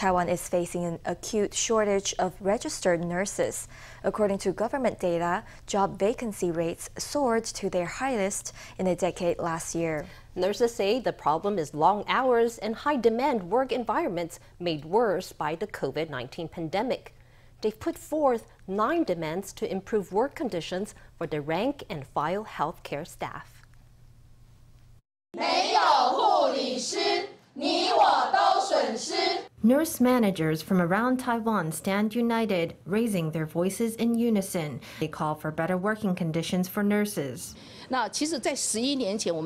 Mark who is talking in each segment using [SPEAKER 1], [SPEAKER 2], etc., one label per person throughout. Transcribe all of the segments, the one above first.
[SPEAKER 1] Taiwan is facing an acute shortage of registered nurses. According to government data, job vacancy rates soared to their highest in a decade last year.
[SPEAKER 2] Nurses say the problem is long hours and high demand work environments made worse by the COVID 19 pandemic. They've put forth nine demands to improve work conditions for the rank and file healthcare staff.
[SPEAKER 3] Nurse managers from around Taiwan stand united, raising their voices in unison. They call for better working conditions for nurses.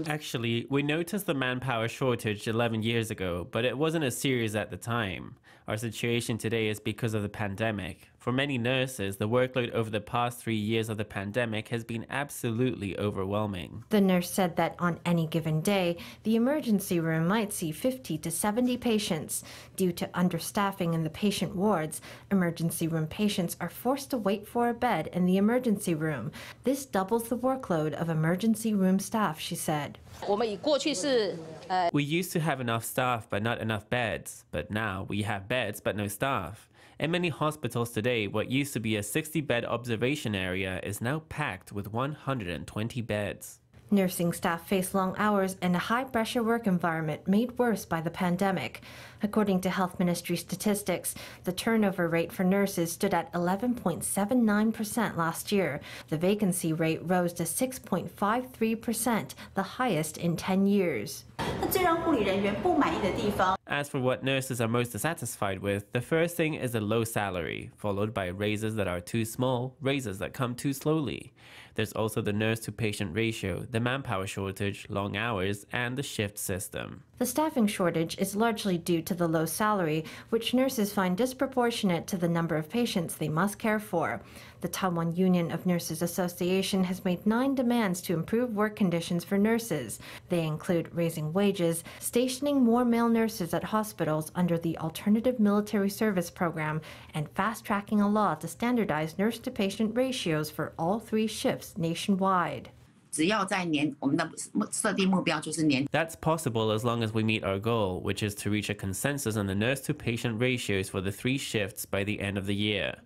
[SPEAKER 4] Actually, we noticed the manpower shortage 11 years ago, but it wasn't as serious at the time. Our situation today is because of the pandemic. For many nurses, the workload over the past three years of the pandemic has been absolutely overwhelming.
[SPEAKER 3] The nurse said that on any given day, the emergency room might see 50 to 70 patients. Due to understaffing in the patient wards, emergency room patients are forced to wait for a bed in the emergency room. This doubles the workload of emergency room staff, she said.
[SPEAKER 4] We used to have enough staff but not enough beds, but now we have beds but no staff. In many hospitals today, what used to be a 60 bed observation area is now packed with 120 beds.
[SPEAKER 3] Nursing staff face long hours and a high pressure work environment made worse by the pandemic. According to Health Ministry statistics, the turnover rate for nurses stood at 11.79% last year. The vacancy rate rose to 6.53%, the highest in 10 years.
[SPEAKER 4] As for what nurses are most dissatisfied with, the first thing is the low salary, followed by raises that are too small, raises that come too slowly. There's also the nurse to patient ratio, the manpower shortage, long hours, and the shift system.
[SPEAKER 3] The staffing shortage is largely due to the low salary, which nurses find disproportionate to the number of patients they must care for. The Taiwan Union of Nurses Association has made nine demands to improve work conditions for nurses. They include raising wages, stationing more male nurses at hospitals under the Alternative Military Service Program, and fast tracking a law to standardize nurse to patient ratios for all three shifts nationwide.
[SPEAKER 4] That's possible as long as we meet our goal, which is to reach a consensus on the nurse to patient ratios for the three shifts by the end of the year.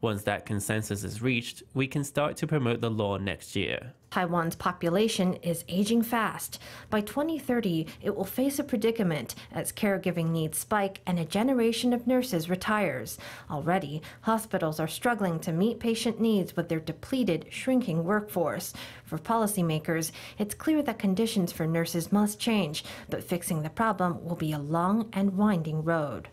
[SPEAKER 4] Once that consensus is reached, we can start to promote the law next year.
[SPEAKER 3] Taiwan's population is aging fast. By 2030, it will face a predicament as caregiving needs spike and a generation of nurses retires. Already, hospitals are struggling to meet patient needs with their depleted, shrinking workforce. For policymakers, it's clear that conditions for nurses must change, but fixing the problem will be a long and winding road.